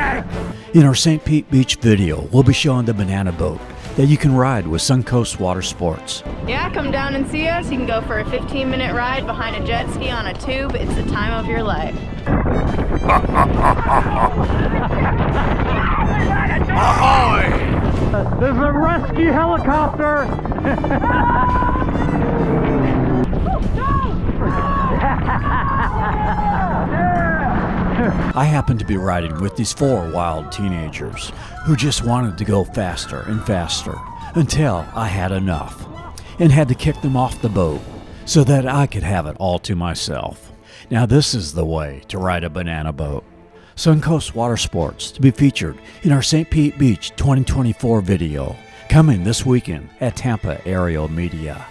on! In our St. Pete Beach video, we'll be showing the banana boat that you can ride with Suncoast Water Sports. Yeah, come down and see us. You can go for a 15 minute ride behind a jet ski on a tube. It's the time of your life. Ahoy! There's a rescue helicopter! I happened to be riding with these four wild teenagers who just wanted to go faster and faster until I had enough and had to kick them off the boat so that I could have it all to myself. Now, this is the way to ride a banana boat. Suncoast Water Sports to be featured in our St. Pete Beach 2024 video coming this weekend at Tampa Aerial Media.